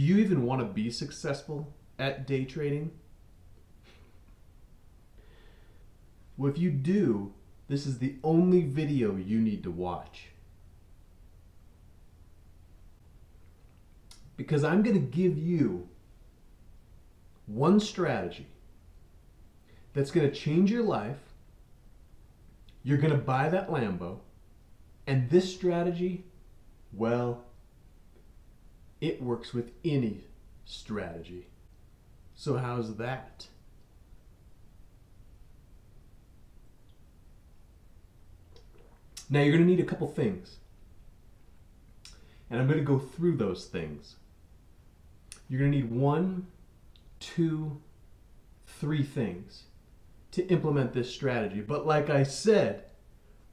Do you even want to be successful at day trading? Well, if you do, this is the only video you need to watch. Because I'm going to give you one strategy that's going to change your life. You're going to buy that Lambo. And this strategy, well, it works with any strategy. So, how's that? Now, you're going to need a couple things. And I'm going to go through those things. You're going to need one, two, three things to implement this strategy. But like I said,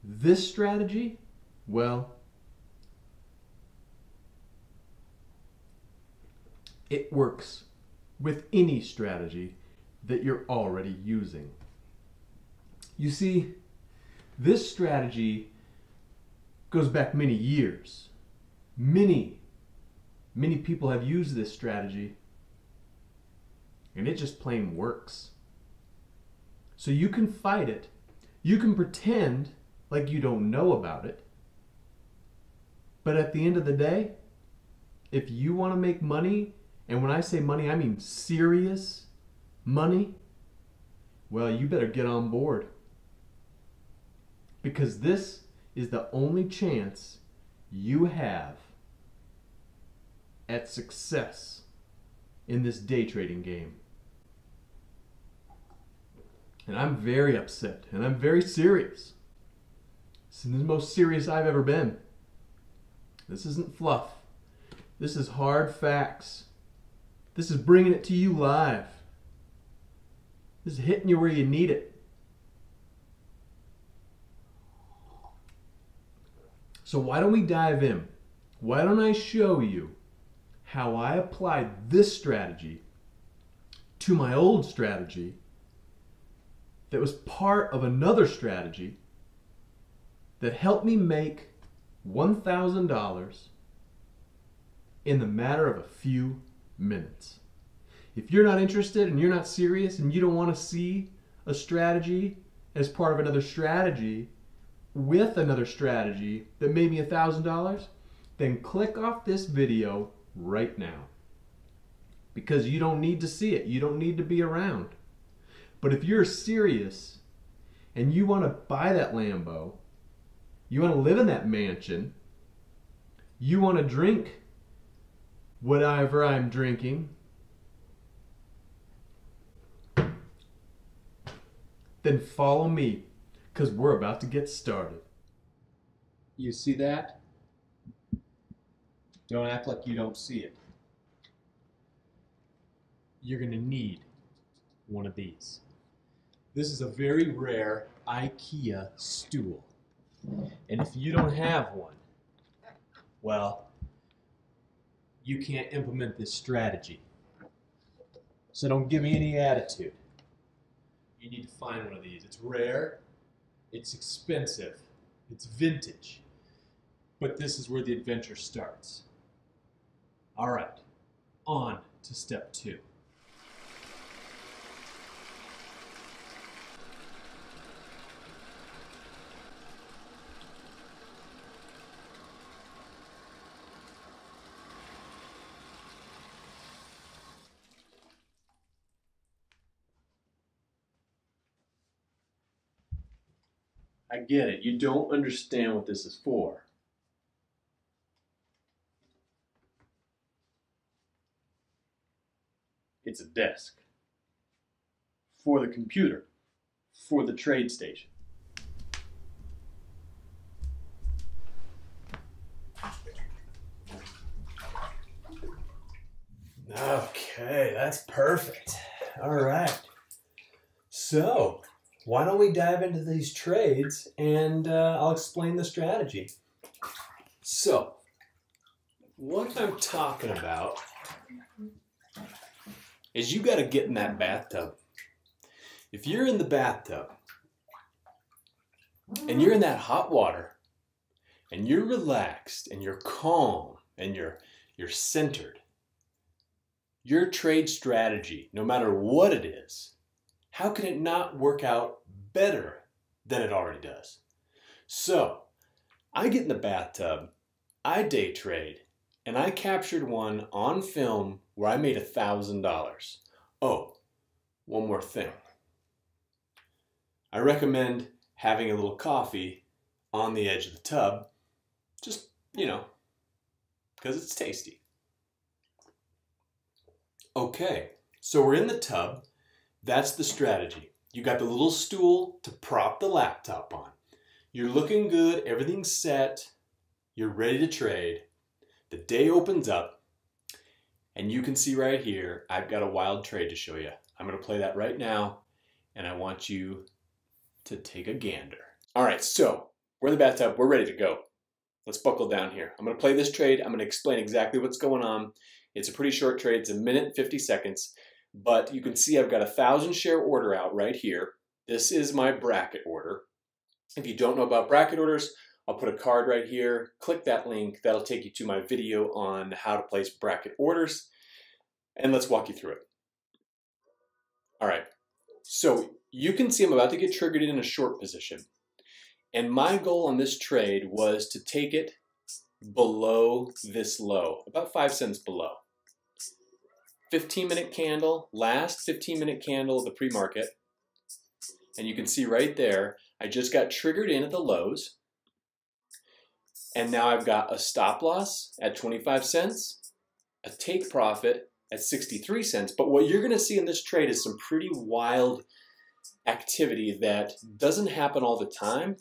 this strategy, well, it works with any strategy that you're already using. You see, this strategy goes back many years. Many, many people have used this strategy and it just plain works. So you can fight it. You can pretend like you don't know about it. But at the end of the day, if you want to make money, and when I say money, I mean serious money, well, you better get on board. Because this is the only chance you have at success in this day trading game. And I'm very upset and I'm very serious. This is the most serious I've ever been. This isn't fluff. This is hard facts. This is bringing it to you live. This is hitting you where you need it. So, why don't we dive in? Why don't I show you how I applied this strategy to my old strategy that was part of another strategy that helped me make $1,000 in the matter of a few minutes. If you're not interested and you're not serious and you don't want to see a strategy as part of another strategy with another strategy that made me $1,000, then click off this video right now. Because you don't need to see it. You don't need to be around. But if you're serious and you want to buy that Lambo, you want to live in that mansion, you want to drink whatever I'm drinking, then follow me because we're about to get started. You see that? Don't act like you don't see it. You're going to need one of these. This is a very rare IKEA stool. And if you don't have one, well, you can't implement this strategy. So don't give me any attitude. You need to find one of these. It's rare, it's expensive, it's vintage. But this is where the adventure starts. All right, on to step two. I get it. You don't understand what this is for. It's a desk for the computer, for the trade station. Okay, that's perfect. All right. So, why don't we dive into these trades and uh, I'll explain the strategy. So, what I'm talking about is you got to get in that bathtub. If you're in the bathtub and you're in that hot water and you're relaxed and you're calm and you're you're centered, your trade strategy, no matter what it is, how can it not work out better than it already does? So, I get in the bathtub, I day trade, and I captured one on film where I made a $1,000. Oh, one more thing. I recommend having a little coffee on the edge of the tub, just, you know, because it's tasty. Okay, so we're in the tub. That's the strategy. You got the little stool to prop the laptop on. You're looking good, everything's set, you're ready to trade. The day opens up, and you can see right here, I've got a wild trade to show you. I'm gonna play that right now, and I want you to take a gander. All right, so we're in the bathtub, we're ready to go. Let's buckle down here. I'm gonna play this trade, I'm gonna explain exactly what's going on. It's a pretty short trade, it's a minute and 50 seconds, but you can see I've got a thousand share order out right here. This is my bracket order. If you don't know about bracket orders, I'll put a card right here. Click that link. That'll take you to my video on how to place bracket orders. And let's walk you through it. All right. So you can see I'm about to get triggered in a short position. And my goal on this trade was to take it below this low, about five cents below. 15 minute candle, last 15 minute candle of the pre-market. And you can see right there, I just got triggered in at the lows. And now I've got a stop loss at 25 cents, a take profit at 63 cents. But what you're gonna see in this trade is some pretty wild activity that doesn't happen all the time.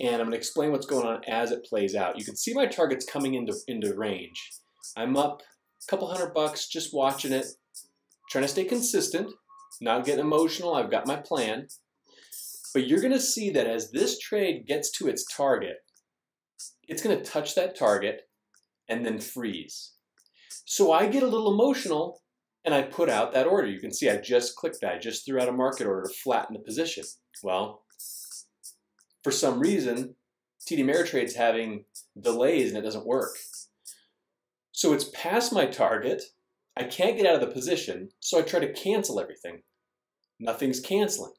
And I'm gonna explain what's going on as it plays out. You can see my targets coming into, into range. I'm up a couple hundred bucks just watching it, trying to stay consistent, not getting emotional. I've got my plan. But you're gonna see that as this trade gets to its target, it's gonna touch that target and then freeze. So I get a little emotional and I put out that order. You can see I just clicked that. I just threw out a market order to flatten the position. Well, for some reason, TD Ameritrade's having delays and it doesn't work. So it's past my target. I can't get out of the position, so I try to cancel everything. Nothing's canceling.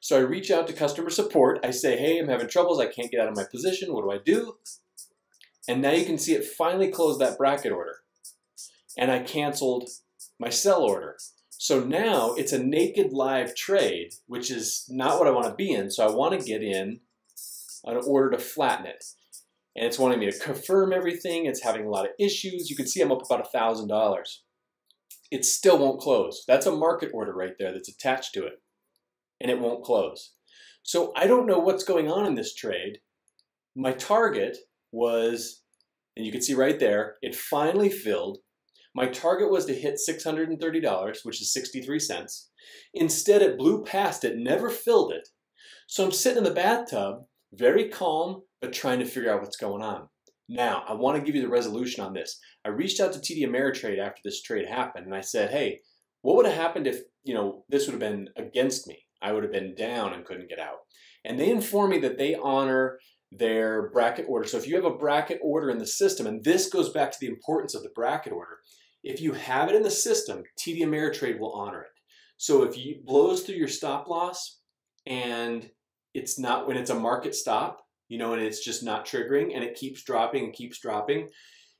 So I reach out to customer support. I say, hey, I'm having troubles. I can't get out of my position. What do I do? And now you can see it finally closed that bracket order. And I canceled my sell order. So now it's a naked live trade, which is not what I want to be in. So I want to get in an order to flatten it. And it's wanting me to confirm everything. It's having a lot of issues. You can see I'm up about $1,000. It still won't close. That's a market order right there that's attached to it. And it won't close. So I don't know what's going on in this trade. My target was, and you can see right there, it finally filled. My target was to hit $630, which is 63 cents. Instead, it blew past it, never filled it. So I'm sitting in the bathtub, very calm, but trying to figure out what's going on. Now, I want to give you the resolution on this. I reached out to TD Ameritrade after this trade happened, and I said, hey, what would have happened if, you know, this would have been against me? I would have been down and couldn't get out. And they informed me that they honor their bracket order. So if you have a bracket order in the system, and this goes back to the importance of the bracket order, if you have it in the system, TD Ameritrade will honor it. So if you blows through your stop loss and it's not when it's a market stop, you know, and it's just not triggering and it keeps dropping and keeps dropping.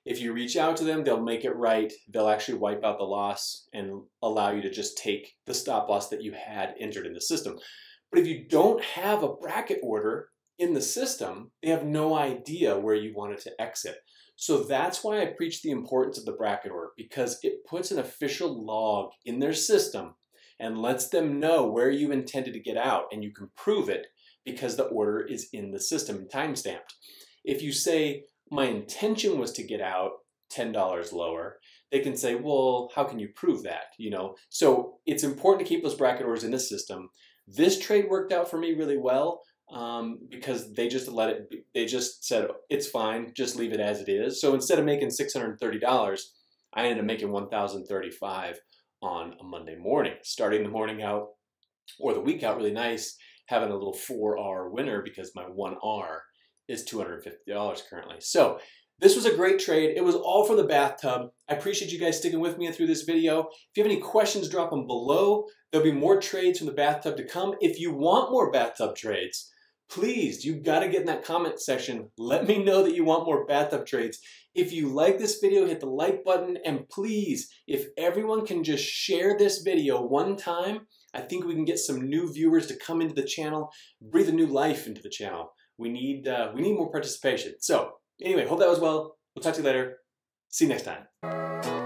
If you reach out to them, they'll make it right. They'll actually wipe out the loss and allow you to just take the stop loss that you had entered in the system. But if you don't have a bracket order in the system, they have no idea where you wanted to exit. So that's why I preach the importance of the bracket order because it puts an official log in their system and lets them know where you intended to get out and you can prove it because the order is in the system and time stamped. If you say, my intention was to get out $10 lower, they can say, well, how can you prove that? You know, so it's important to keep those bracket orders in the system. This trade worked out for me really well um, because they just let it, be, they just said, it's fine, just leave it as it is. So instead of making $630, I ended up making 1035 on a Monday morning, starting the morning out or the week out really nice having a little 4R winner because my 1R is $250 currently. So This was a great trade. It was all for the bathtub. I appreciate you guys sticking with me through this video. If you have any questions, drop them below. There'll be more trades from the bathtub to come. If you want more bathtub trades, please, you've got to get in that comment section. Let me know that you want more bathtub trades. If you like this video, hit the like button. And please, if everyone can just share this video one time, I think we can get some new viewers to come into the channel, breathe a new life into the channel. We need, uh, we need more participation. So anyway, hope that was well. We'll talk to you later. See you next time.